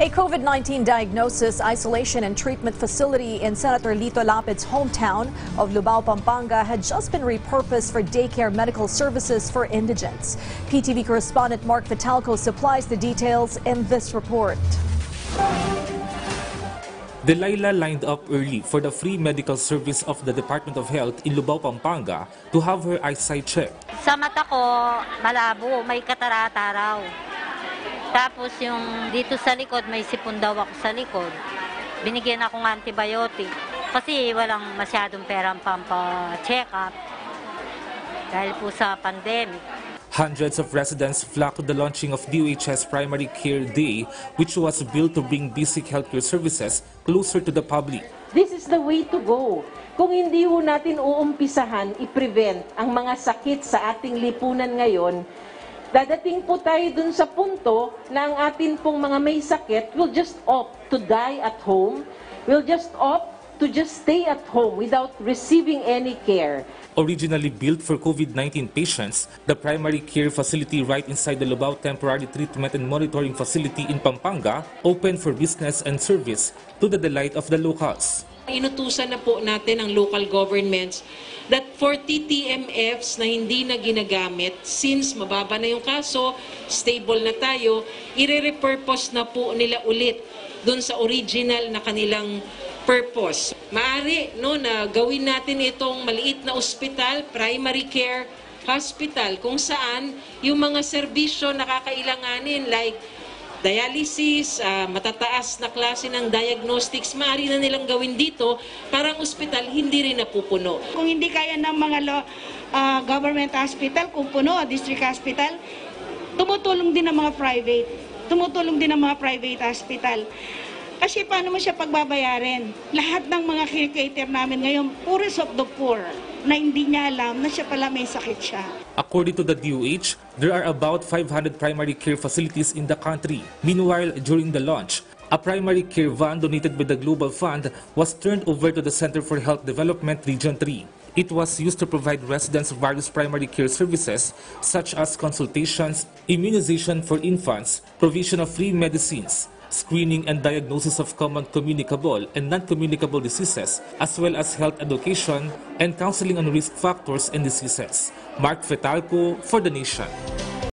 A COVID 19 diagnosis, isolation, and treatment facility in Senator Lito Lapid's hometown of Lubao, Pampanga had just been repurposed for daycare medical services for indigents. PTV correspondent Mark Vitalco supplies the details in this report. Delilah lined up early for the free medical service of the Department of Health in Lubao, Pampanga to have her eyesight checked. Sa mata ko, malabo, may katarata raw. Tapos yung dito sa likod, may sipon daw ako sa likod. Binigyan akong antibiotic kasi walang masyadong perang pampa-check up dahil po sa pandemic. Hundreds of residents flocked to the launching of DOHS Primary Care Day, which was built to bring basic healthcare services closer to the public. This is the way to go. Kung hindi ho natin uumpisahan, i-prevent ang mga sakit sa ating lipunan ngayon, dadating po tayo dun sa punto na ang atin pong mga may sakit will just opt to die at home, will just opt to just stay at home without receiving any care. Originally built for COVID-19 patients, the primary care facility right inside the Lubao Temporary Treatment and Monitoring Facility in Pampanga opened for business and service to the delight of the locals. Inutusan na po natin ang local governments that 40 TMFs na hindi na ginagamit since mababa na yung kaso, stable na tayo, ire-repurpose na po nila ulit dun sa original na kanilang purpose. Maari no, na gawin natin itong maliit na ospital, primary care hospital, kung saan yung mga serbisyo na kakailanganin like dialysis, ah, matataas na klase ng diagnostics, maaari na nilang gawin dito para ang ospital hindi rin napupuno. Kung hindi kaya ng mga lo, ah, government hospital, kung puno, district hospital, tumutulong din ng mga private. Tumutulong din ng mga private hospital. Kasi paano mo siya pagbabayarin? Lahat ng mga cater namin ngayon, poorest of the poor, na hindi niya alam na siya pala may sakit siya. According to the DOH, there are about 500 primary care facilities in the country. Meanwhile, during the launch, a primary care van donated by the Global Fund was turned over to the Center for Health Development Region 3. It was used to provide residents various primary care services such as consultations, immunization for infants, provision of free medicines, screening and diagnosis of common communicable and non-communicable diseases, as well as health education and counseling on risk factors and diseases. Mark Fetalco for The Nation.